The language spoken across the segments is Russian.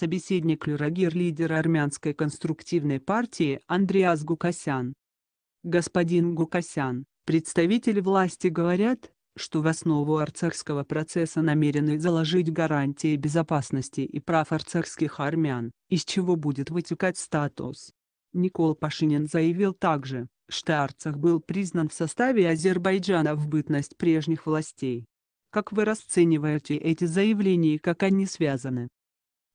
собеседник Люрагир лидера армянской конструктивной партии Андреас Гукасян. Господин Гукасян, представители власти говорят, что в основу арцахского процесса намерены заложить гарантии безопасности и прав арцахских армян, из чего будет вытекать статус. Никол Пашинян заявил также, что Арцах был признан в составе Азербайджана в бытность прежних властей. Как вы расцениваете эти заявления и как они связаны?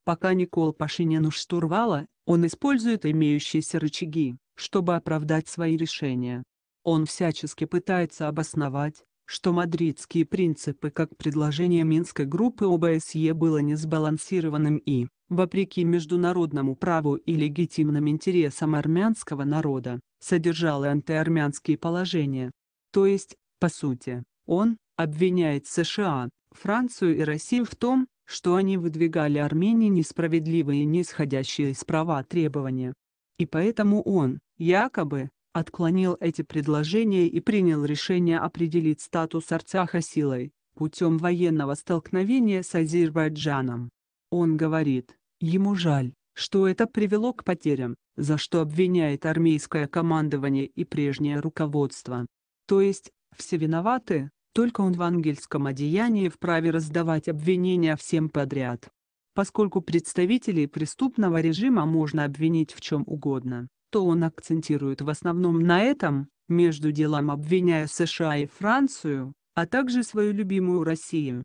Пока Никол Пашинян у штурвала, он использует имеющиеся рычаги, чтобы оправдать свои решения. Он всячески пытается обосновать, что мадридские принципы как предложение Минской группы ОБСЕ было несбалансированным и, вопреки международному праву и легитимным интересам армянского народа, содержало антиармянские положения. То есть, по сути, он обвиняет США, Францию и Россию в том, что они выдвигали Армении несправедливые и нисходящие из права требования. И поэтому он, якобы, отклонил эти предложения и принял решение определить статус Арцаха силой, путем военного столкновения с Азербайджаном. Он говорит, ему жаль, что это привело к потерям, за что обвиняет армейское командование и прежнее руководство. То есть, все виноваты, только он в ангельском одеянии вправе раздавать обвинения всем подряд. Поскольку представителей преступного режима можно обвинить в чем угодно, то он акцентирует в основном на этом, между делом обвиняя США и Францию, а также свою любимую Россию.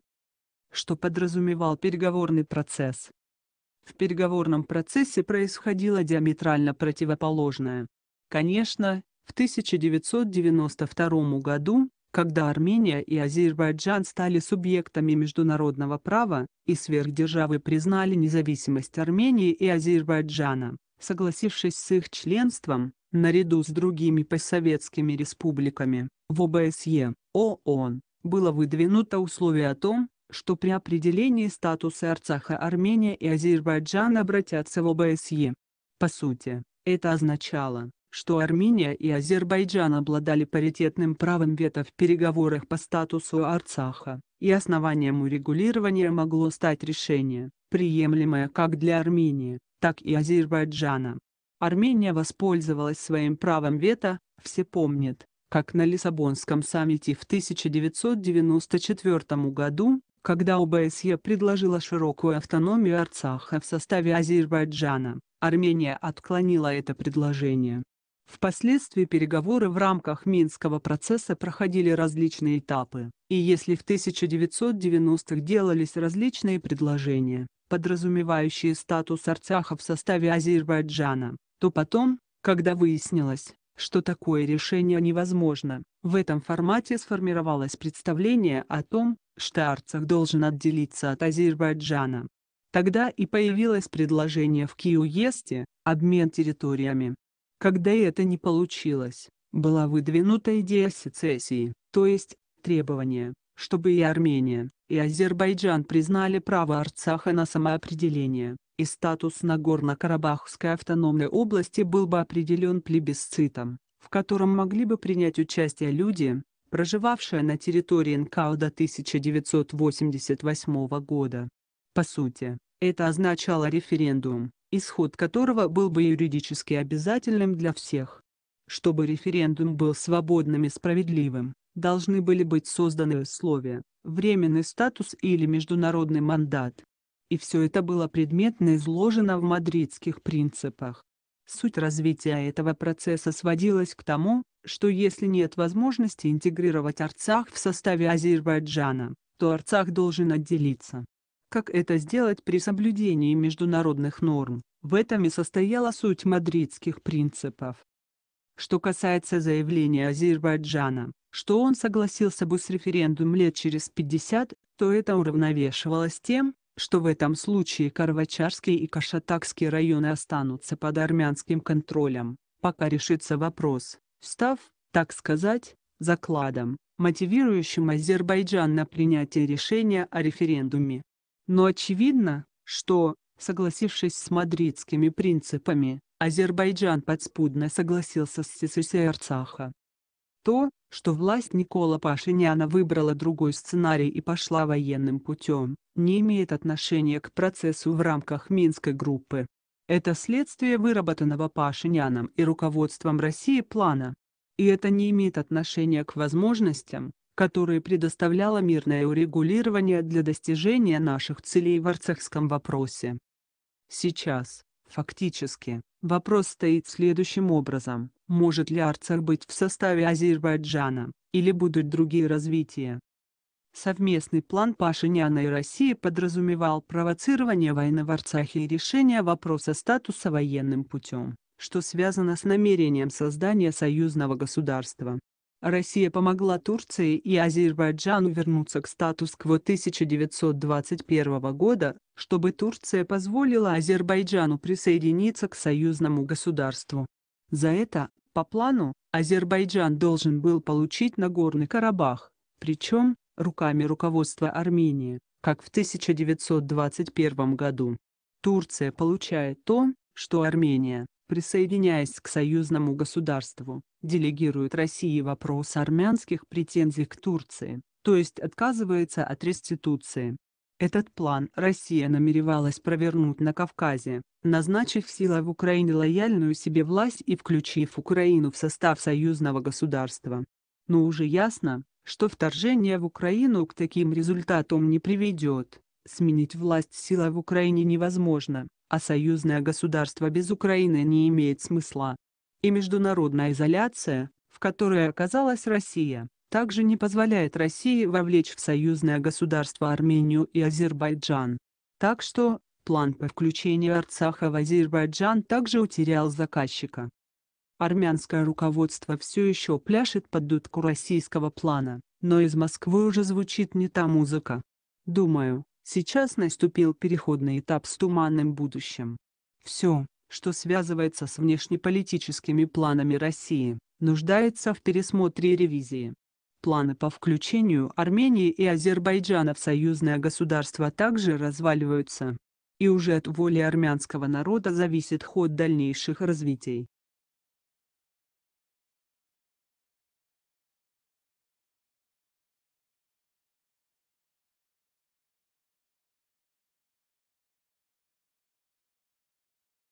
Что подразумевал переговорный процесс. В переговорном процессе происходило диаметрально противоположное. Конечно, в 1992 году, когда Армения и Азербайджан стали субъектами международного права, и сверхдержавы признали независимость Армении и Азербайджана, согласившись с их членством, наряду с другими постсоветскими республиками, в ОБСЕ, ООН, было выдвинуто условие о том, что при определении статуса Арцаха Армения и Азербайджан обратятся в ОБСЕ. По сути, это означало, что Армения и Азербайджан обладали паритетным правом вето в переговорах по статусу Арцаха, и основанием урегулирования могло стать решение, приемлемое как для Армении, так и Азербайджана. Армения воспользовалась своим правом вето, все помнят, как на Лиссабонском саммите в 1994 году, когда ОБСЕ предложила широкую автономию Арцаха в составе Азербайджана, Армения отклонила это предложение. Впоследствии переговоры в рамках Минского процесса проходили различные этапы, и если в 1990-х делались различные предложения, подразумевающие статус Арцаха в составе Азербайджана, то потом, когда выяснилось, что такое решение невозможно, в этом формате сформировалось представление о том, что Арцах должен отделиться от Азербайджана. Тогда и появилось предложение в Киуесте, обмен территориями. Когда это не получилось, была выдвинута идея сецессии, то есть, требование, чтобы и Армения, и Азербайджан признали право Арцаха на самоопределение, и статус Нагорно-Карабахской автономной области был бы определен плебисцитом, в котором могли бы принять участие люди, проживавшие на территории НКО до 1988 года. По сути, это означало референдум, исход которого был бы юридически обязательным для всех. Чтобы референдум был свободным и справедливым, должны были быть созданы условия, временный статус или международный мандат. И все это было предметно изложено в мадридских принципах. Суть развития этого процесса сводилась к тому, что если нет возможности интегрировать Арцах в составе Азербайджана, то Арцах должен отделиться. Как это сделать при соблюдении международных норм, в этом и состояла суть мадридских принципов. Что касается заявления Азербайджана, что он согласился бы с референдумом лет через 50, то это уравновешивалось тем, что в этом случае Карвачарский и Кашатакский районы останутся под армянским контролем, пока решится вопрос, став, так сказать, закладом, мотивирующим Азербайджан на принятие решения о референдуме. Но очевидно, что, согласившись с мадридскими принципами, Азербайджан подспудно согласился с СССР Арцаха. То, что власть Никола Пашиняна выбрала другой сценарий и пошла военным путем, не имеет отношения к процессу в рамках Минской группы. Это следствие выработанного Пашиняном и руководством России плана. И это не имеет отношения к возможностям, которые предоставляло мирное урегулирование для достижения наших целей в арцахском вопросе. Сейчас, фактически, вопрос стоит следующим образом. Может ли Арцах быть в составе Азербайджана, или будут другие развития? Совместный план Пашиняна и России подразумевал провоцирование войны в Арцахе и решение вопроса статуса военным путем, что связано с намерением создания союзного государства. Россия помогла Турции и Азербайджану вернуться к статус-кво 1921 года, чтобы Турция позволила Азербайджану присоединиться к союзному государству. За это, по плану, Азербайджан должен был получить Нагорный Карабах, причем, руками руководства Армении, как в 1921 году. Турция получает то, что Армения, присоединяясь к союзному государству, делегирует России вопрос армянских претензий к Турции, то есть отказывается от реституции. Этот план Россия намеревалась провернуть на Кавказе, назначив силой в Украине лояльную себе власть и включив Украину в состав союзного государства. Но уже ясно, что вторжение в Украину к таким результатам не приведет. Сменить власть силой в Украине невозможно, а союзное государство без Украины не имеет смысла. И международная изоляция, в которой оказалась Россия, также не позволяет России вовлечь в союзное государство Армению и Азербайджан. Так что, план по включению Арцаха в Азербайджан также утерял заказчика. Армянское руководство все еще пляшет под дудку российского плана, но из Москвы уже звучит не та музыка. Думаю, Сейчас наступил переходный этап с туманным будущим. Все, что связывается с внешнеполитическими планами России, нуждается в пересмотре и ревизии. Планы по включению Армении и Азербайджана в союзное государство также разваливаются. И уже от воли армянского народа зависит ход дальнейших развитий.